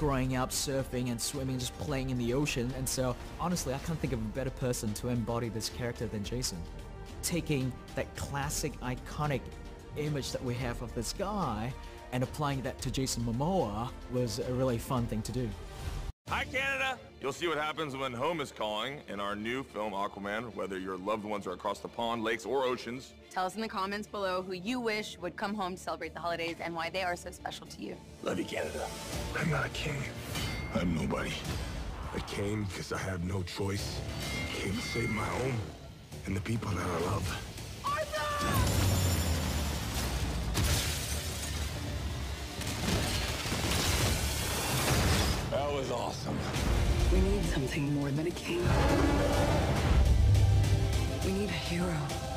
going up surfing and swimming, just playing in the ocean. And so, honestly, I can't think of a better person to embody this character than Jason. Taking that classic, iconic image that we have of this guy and applying that to Jason Momoa was a really fun thing to do. Hi, Canada! You'll see what happens when home is calling in our new film, Aquaman, whether your loved ones are across the pond, lakes, or oceans. Tell us in the comments below who you wish would come home to celebrate the holidays and why they are so special to you. Love you, Canada. I'm not a king. I'm nobody. I came because I had no choice. I came to save my home and the people that I love. Was awesome. We need something more than a king. We need a hero.